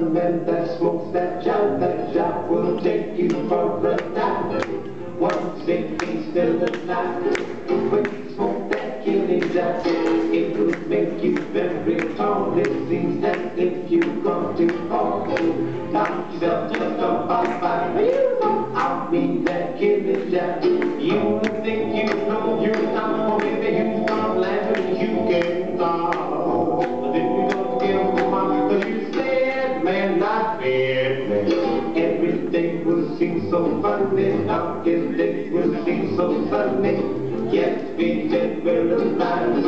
man that smokes that job, that job will take you for a ride. Once if he's still alive, when you smoke that killing jive, it will make you very tall. It seems that if you go too far, knock yourself just about by. You know I mean that killing jive. You so funny, now everything will seem so sunny. Yes, we did well alive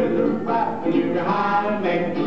will arrive when